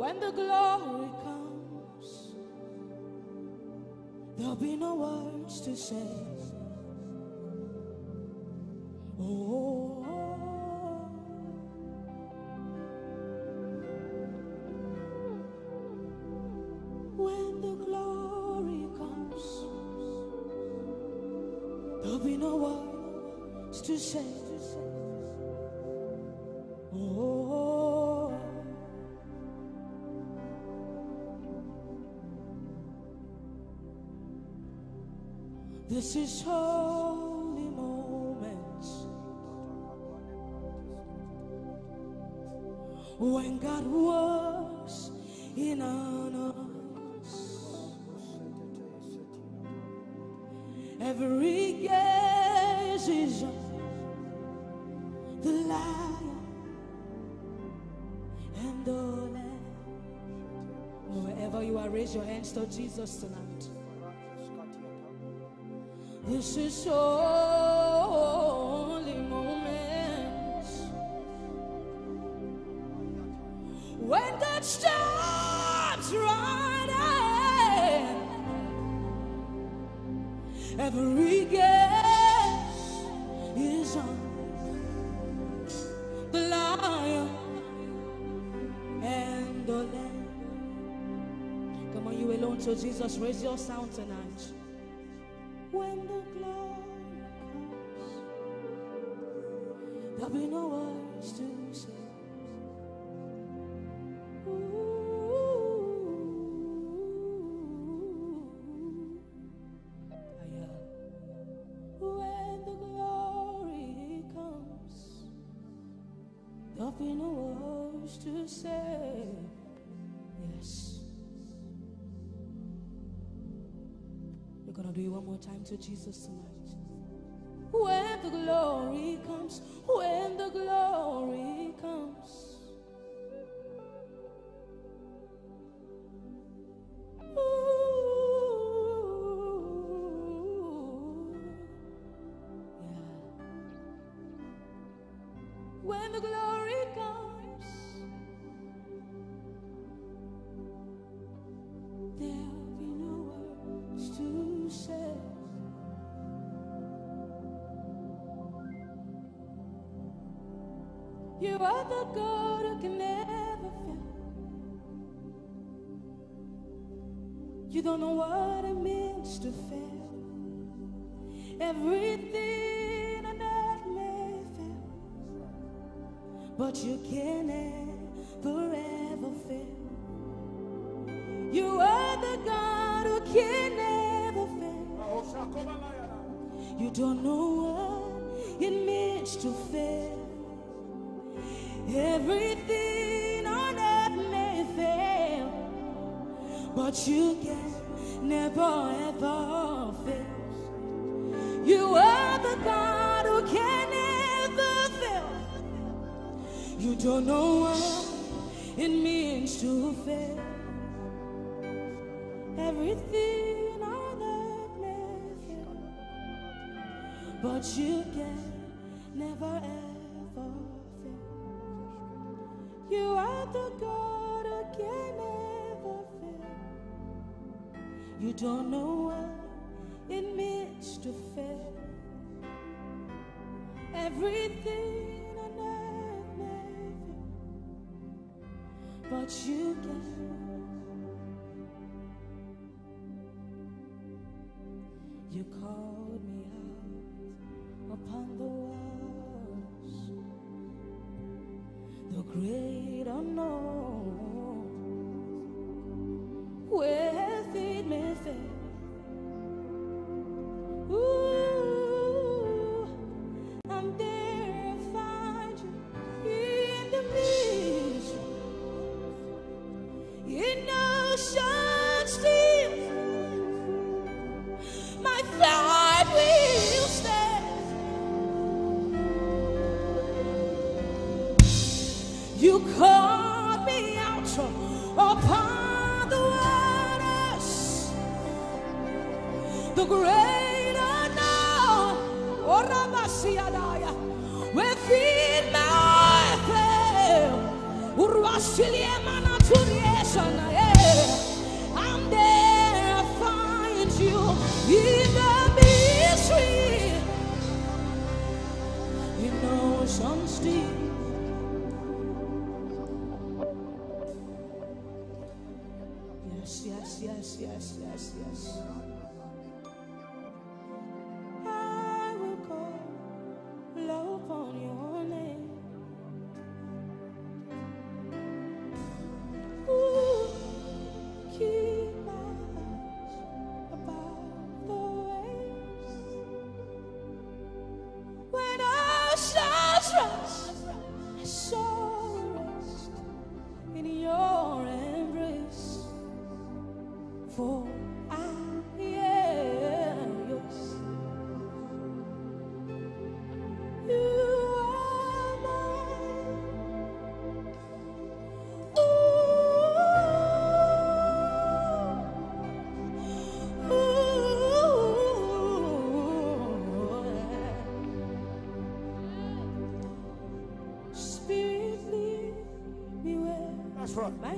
When the glory comes, there'll be no words to say. Oh, when the glory comes, there'll be no words to say. This is holy moment when God works in us. Every gaze is on the lion and the lamb. Wherever you are, raise your hands to Jesus tonight. This is holy moment when God stops riding. Every gaze is on the lion and the lamb. Come on, you alone, so Jesus, raise your sound tonight. To say. Yes. We're gonna do it one more time to Jesus tonight. When the glory comes, when the glory God who can never fail. You don't know what it means to fail. Everything on earth may fail, but you can never ever fail. You are the God who can never fail. You don't know what it means to fail. Everything on earth may fail, but you can never ever fail. You are the God who can never fail. You don't know what it means to fail. Everything on earth may fail, but you can never ever You don't know what it means to fail. Everything on earth may fail, but you can. You called the great unknown, where feet may fail. You called me out upon the waters. The great unknown, oh, Orabasiadaya, within my fail. Urwasilia manaturiesana, I'm there, I find you in the mystery. You know, some still. Yes, yes, yes.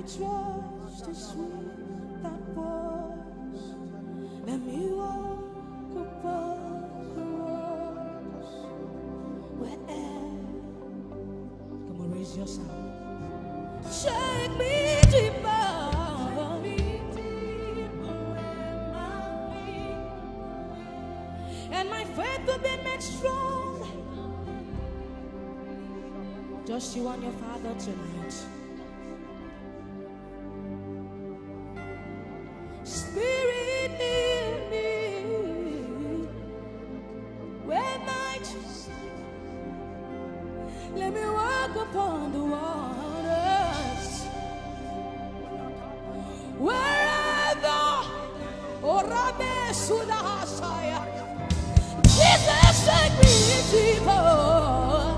Trust is sweet that was. Let me walk above the walls. Wherever. Come on, raise your sound. Take me deeper. And my faith will be made strong. Just you and your father tonight. Jesus take me deeper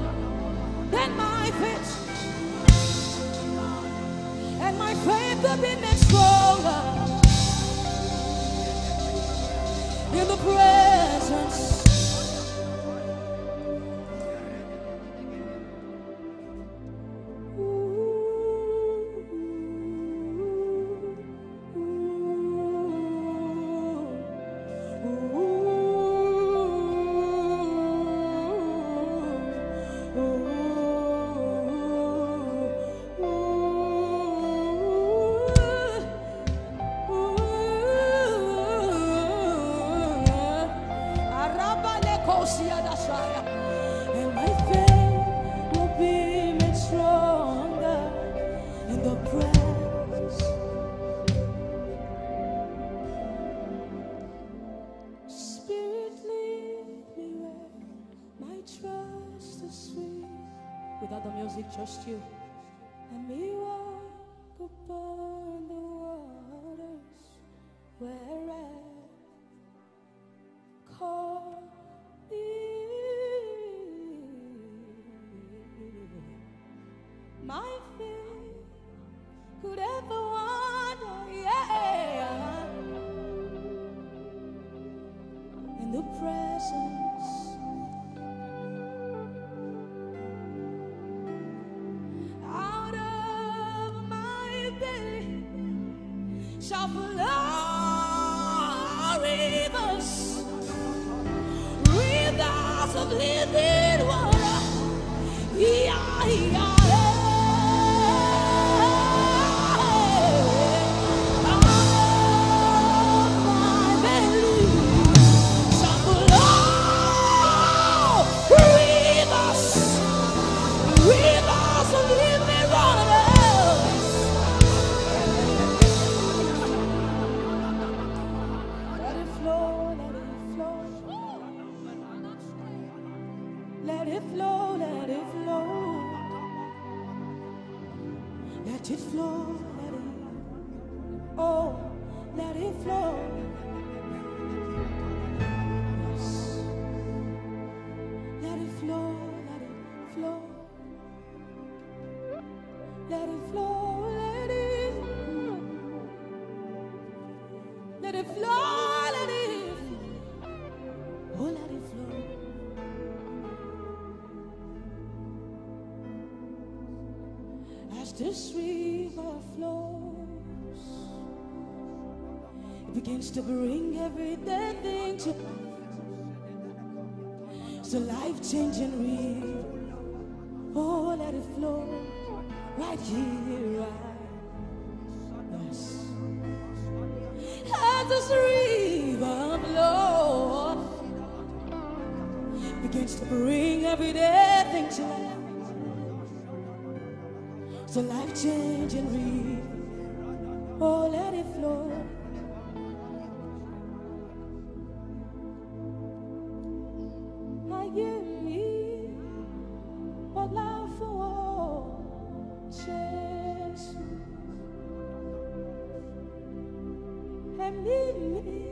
and my faith will be made stronger in the presence. sobre ver o aurora. yeah. It flow, let it flow. Let it flow, let it Oh, let it flow. Let it flow, let it flow. Let it flow, let it hmm. let it flow, this river flows, it begins to bring every dead thing to life. It's a life-changing river. Oh, let it flow right here, right yes. As this river flows, begins to bring every dead thing to life. So life changing real. Oh, let it flow. Ayé mi, ọlá fún ọ, Jésù. Ẹ̀mí mi, fògo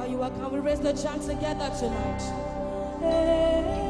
Wherever you are, can we raise the chant together tonight? Hey,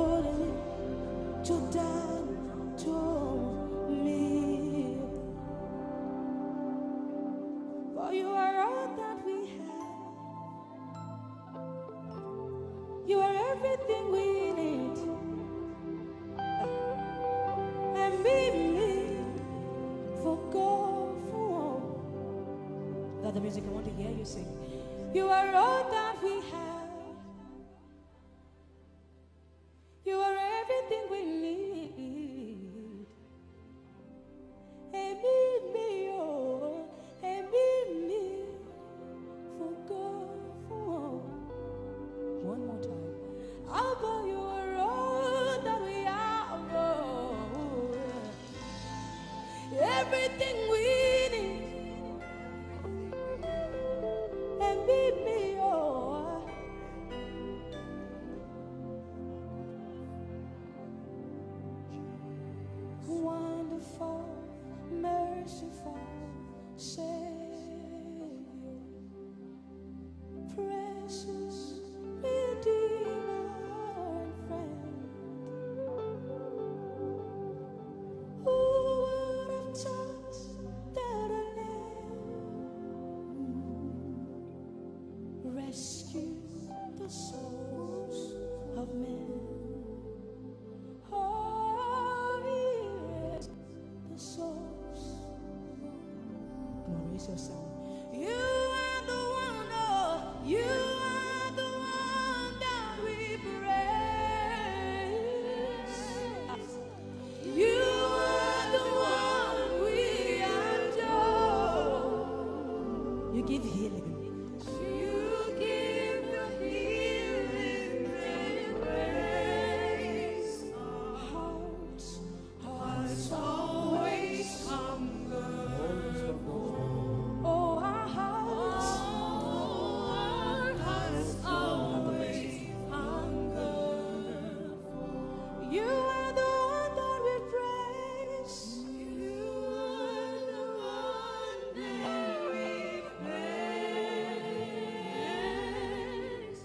You are all that we have. You are everything we need. And me, for God, for all. That the music, I want to hear you sing. You are all that we have. Merciful Savior, yes, the